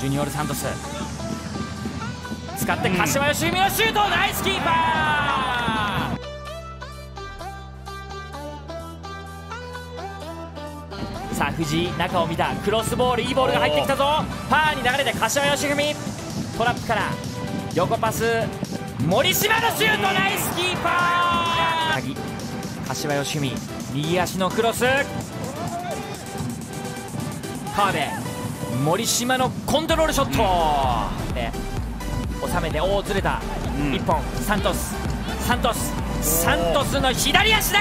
ジュニオール・サントス。使って柏義文のシュートナイスキー！パーさあ藤井中を見た。クロスボールいいボールが入ってきたぞ。パーに流れて柏義文。トラップから。横パス。森島のシュートナイスキー！パー柏義文。右足のクロス川辺森島のコントロールショット、で収めておおずれた、うん。一本サントス。サントス。サントスの左足だ